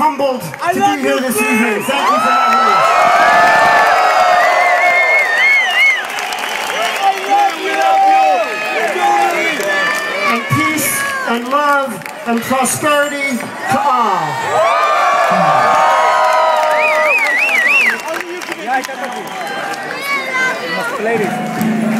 thrilled to be here this evening. Thank you for having me. And peace and love and prosperity to all. Ladies.